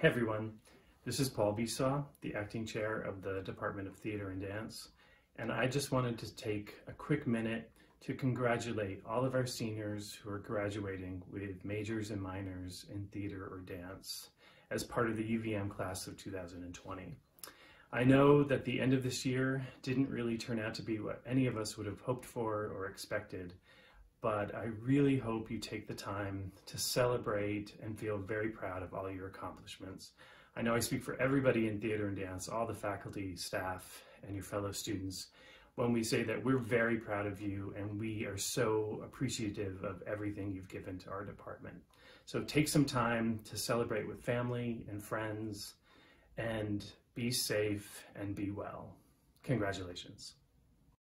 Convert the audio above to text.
Hey everyone, this is Paul Besaw, the acting chair of the Department of Theater and Dance, and I just wanted to take a quick minute to congratulate all of our seniors who are graduating with majors and minors in theater or dance as part of the UVM class of 2020. I know that the end of this year didn't really turn out to be what any of us would have hoped for or expected, but I really hope you take the time to celebrate and feel very proud of all your accomplishments. I know I speak for everybody in theater and dance, all the faculty, staff, and your fellow students when we say that we're very proud of you and we are so appreciative of everything you've given to our department. So take some time to celebrate with family and friends and be safe and be well. Congratulations.